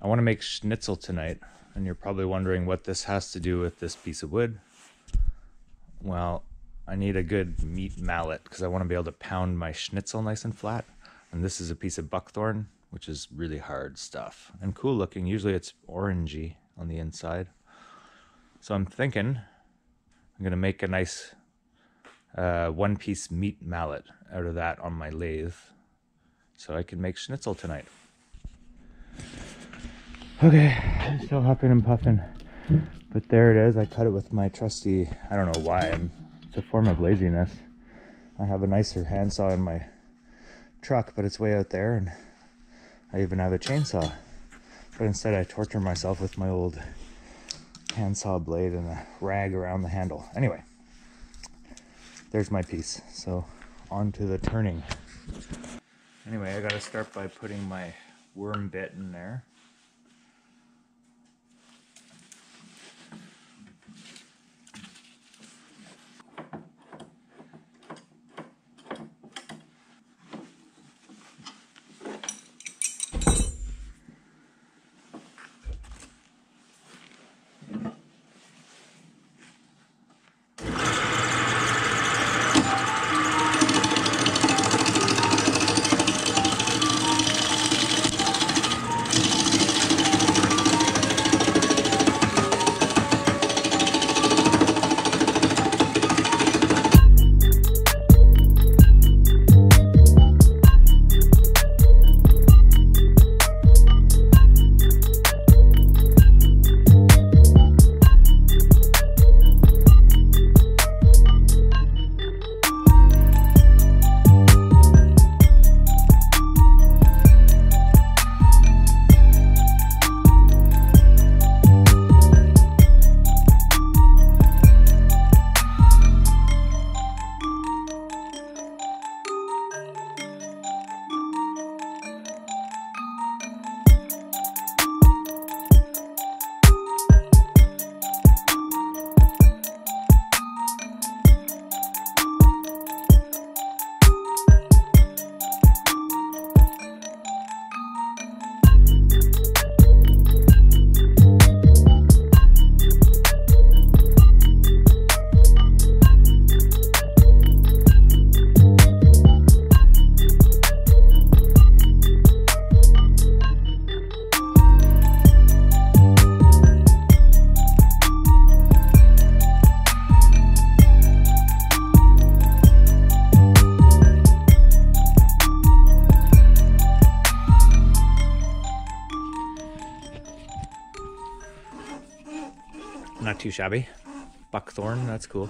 I want to make schnitzel tonight, and you're probably wondering what this has to do with this piece of wood. Well, I need a good meat mallet because I want to be able to pound my schnitzel nice and flat. And this is a piece of buckthorn, which is really hard stuff and cool looking. Usually it's orangey on the inside. So I'm thinking I'm going to make a nice uh, one piece meat mallet out of that on my lathe so I can make schnitzel tonight. Okay, I'm still huffing and puffing. But there it is. I cut it with my trusty, I don't know why. I'm, it's a form of laziness. I have a nicer handsaw in my truck, but it's way out there. And I even have a chainsaw. But instead I torture myself with my old handsaw blade and a rag around the handle. Anyway, there's my piece. So on to the turning. Anyway, I gotta start by putting my worm bit in there. Too shabby. Buckthorn, that's cool.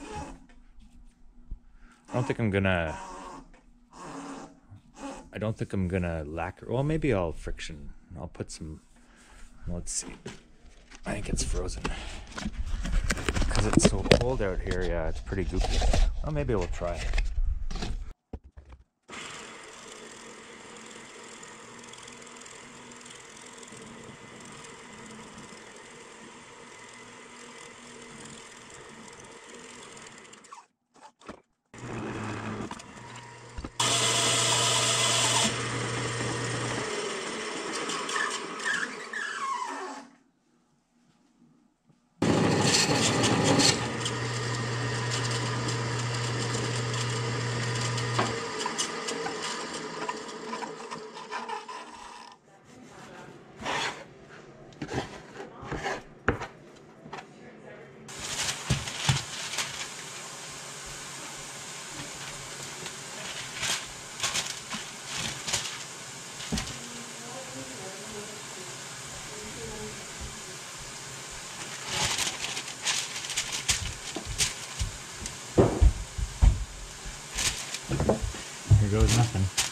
I don't think I'm gonna. I don't think I'm gonna lacquer. Well, maybe I'll friction. I'll put some. Let's see. I think it's frozen. Because it's so cold out here, yeah, it's pretty goopy. Well, maybe we'll try. Here goes nothing.